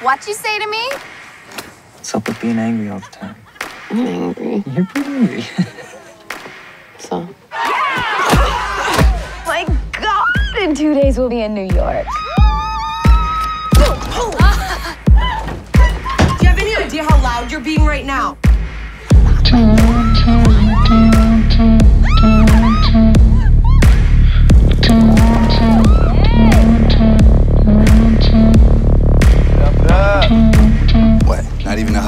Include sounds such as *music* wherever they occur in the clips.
What you say to me? What's up with being angry all the time? I'm angry. You're pretty angry. *laughs* So, My God! In two days, we'll be in New York. Do you have any idea how loud you're being right now?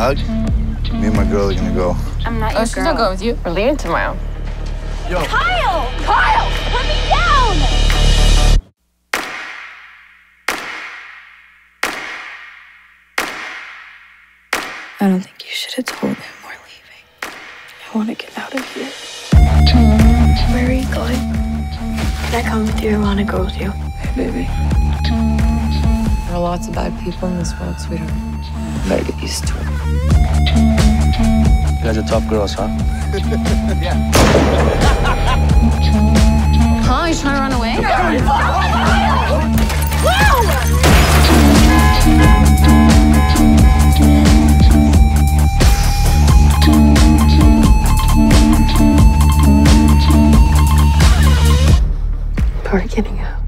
Hug? Me and my girl are gonna go. I'm not oh, your oh, she's girl. not going with you. We're leaving tomorrow. Kyle! Kyle! Put me down! I don't think you should have told him we're leaving. I want to get out of here. Where are you going? Can I come with you? I want to go with you. hey, baby. There are lots of bad people in this world, sweetheart. You better get used to it. You guys are tough girls, huh? *laughs* Huh? You trying to run away? We're getting out.